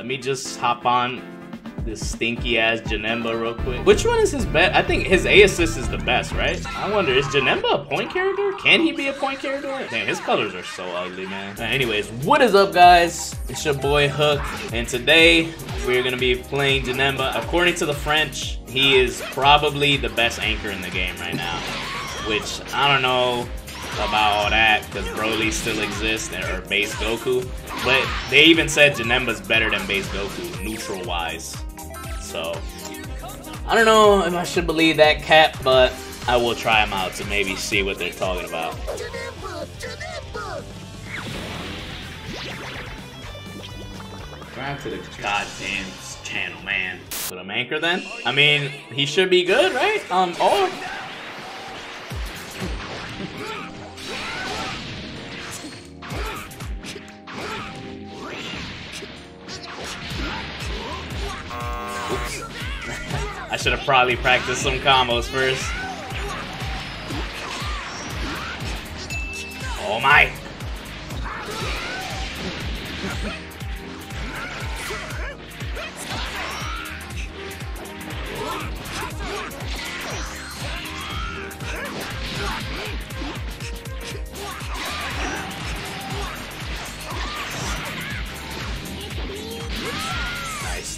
let me just hop on this stinky ass Janemba real quick. Which one is his best? I think his A assist is the best, right? I wonder, is Janemba a point character? Can he be a point character? Damn, his colors are so ugly, man. anyways, what is up, guys? It's your boy Hook, and today we're gonna be playing Janemba. According to the French, he is probably the best anchor in the game right now. Which, I don't know about all that because Broly still exists or base Goku. But they even said Janemba's better than base Goku, neutral wise. So I don't know if I should believe that cat, but I will try them out to maybe see what they're talking about. Back to the goddamn channel, man. Put him anchor then? I mean, he should be good, right? Um, oh. Should have probably practiced some combos first. Oh my!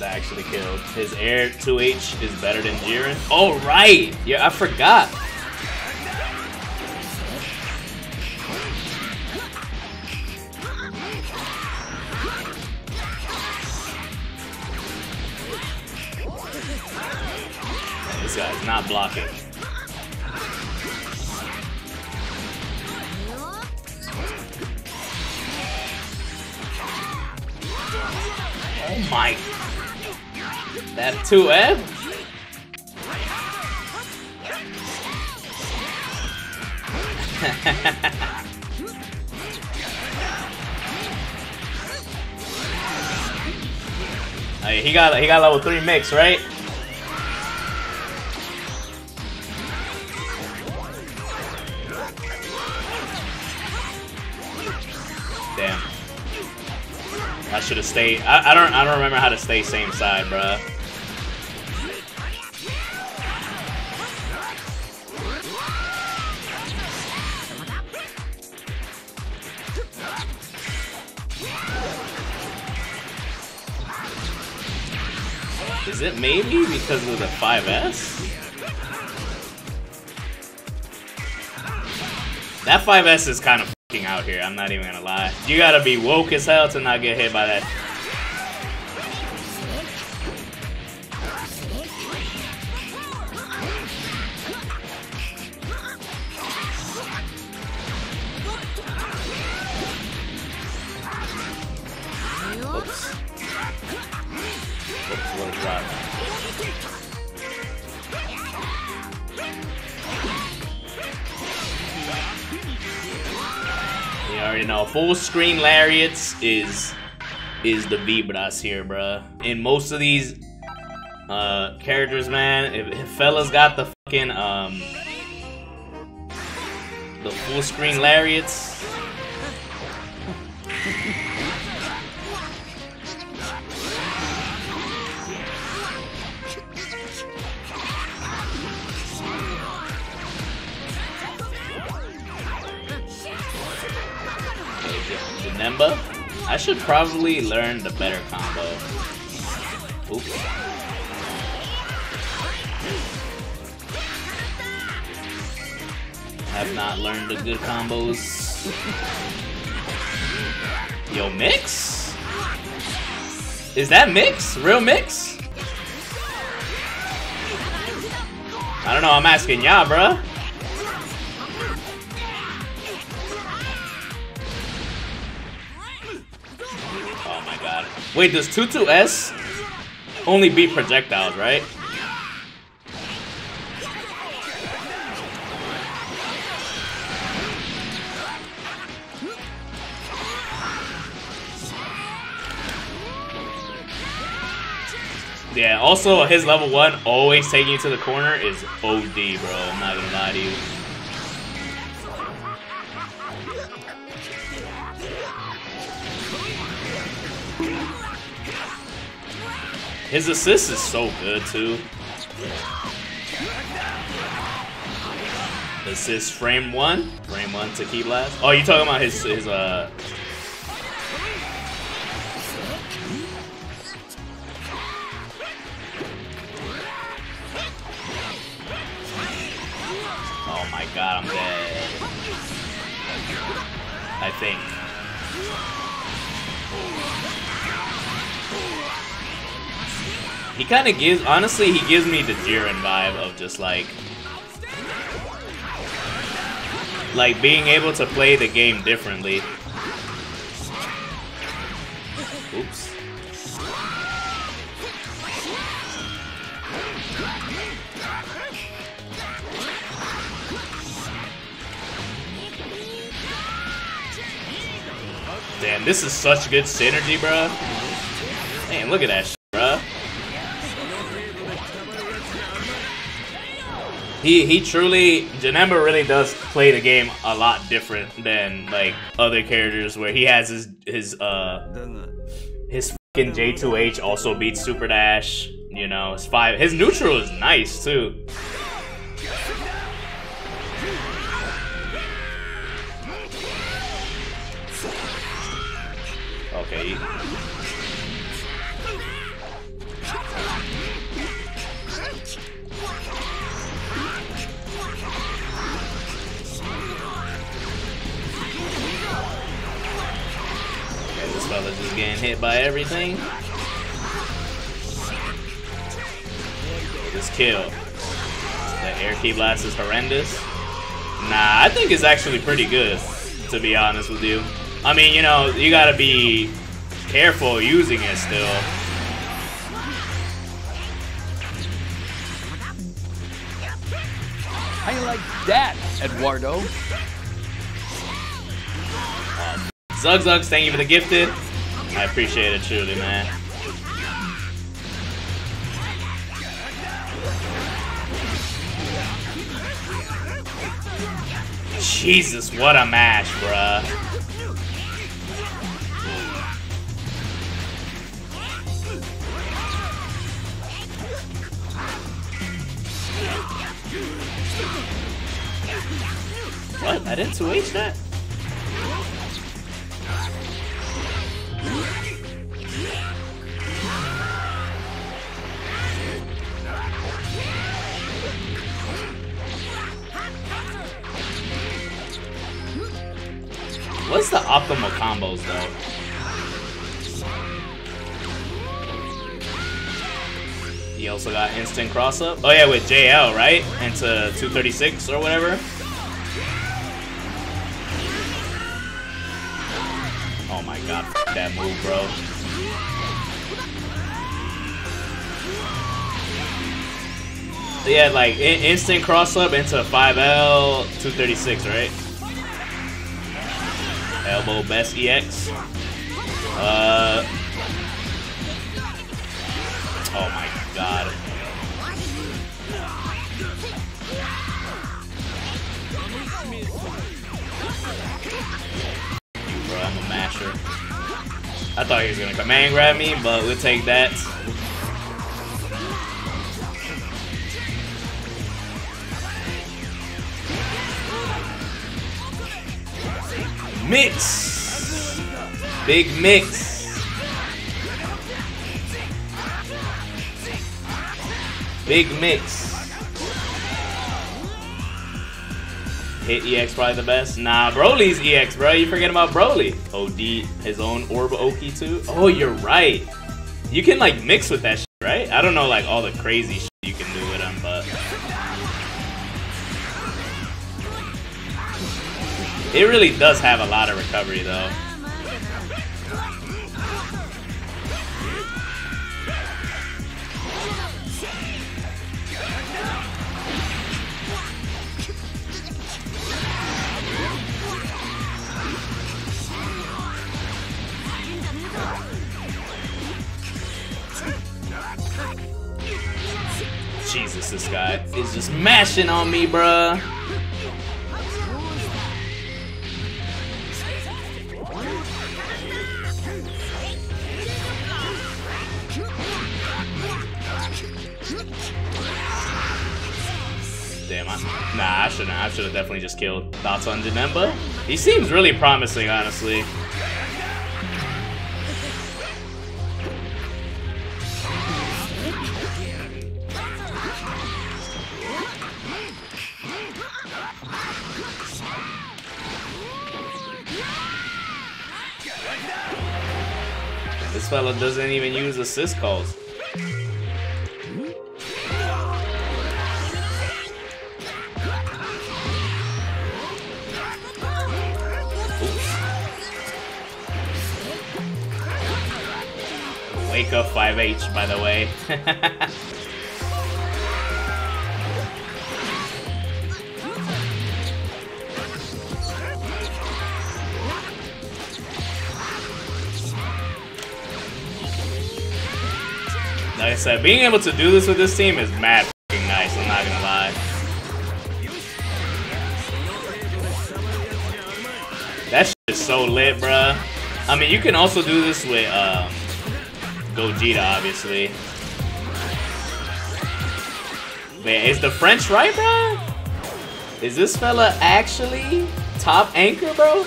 Actually killed. His air 2H is better than Jiren. Oh, right! Yeah, I forgot. This guy's not blocking. Oh my that 2F? Eh? hey, he got he got level 3 mix, right? Damn. I should have stayed. I, I don't I don't remember how to stay same side, bruh. Is it maybe because of the 5S? That 5S is kind of fucking out here, I'm not even gonna lie. You gotta be woke as hell to not get hit by that already know. Full screen lariats is is the Vibras here, bruh. In most of these uh, characters, man, if, if fellas got the fucking um the full screen lariats. Should probably learn the better combo. Oops. Have not learned the good combos. Yo, Mix? Is that Mix? Real Mix? I don't know, I'm asking y'all, bruh. Wait, does 22S only beat projectiles, right? Yeah, also his level 1 always taking you to the corner is OD, bro. I'm not gonna lie to you. His assist is so good too. Assist frame one, frame one to. Oh, you talking about his his uh? Oh my god, I'm dead. I think. He kind of gives, honestly, he gives me the Jiren vibe of just like, like being able to play the game differently. Oops. Damn, this is such good synergy, bro. Man, look at that He he truly Janemba really does play the game a lot different than like other characters where he has his his uh his fucking J2H also beats Super Dash. You know, his five his neutral is nice too. Okay. Fella's just getting hit by everything. This kill. The air key blast is horrendous. Nah, I think it's actually pretty good, to be honest with you. I mean, you know, you gotta be careful using it still. I like that, Eduardo? Zug Zugs, thank you for the gifted. I appreciate it truly, man. Jesus, what a match, bruh. What? I didn't 2H that? What's the optimal combos though? He also got instant cross up. Oh yeah, with JL, right? Into 236 or whatever. Oh my god, that move, bro. Yeah, like in instant cross up into 5L 236, right? Elbow best EX. Uh. Oh my god. Bro, I'm a masher. I thought he was gonna command grab me, but we'll take that. Mix! Big mix. Big mix. Hit EX probably the best. Nah, Broly's EX, bro. You forget about Broly. OD, his own Orb Oki too. Oh, you're right. You can like mix with that shit, right? I don't know like all the crazy shit it really does have a lot of recovery though. Jesus, this guy is just mashing on me, bruh. Damn, I, nah, I shouldn't. I should have definitely just killed Thoughts on Janemba. He seems really promising, honestly. This fella doesn't even use assist calls. Wake 5H, by the way. Like I said, being able to do this with this team is mad fucking nice, I'm not gonna lie. That shit is so lit, bruh. I mean, you can also do this with um, Gogeta, obviously. Man, is the French right, bro? Is this fella actually top anchor, bro?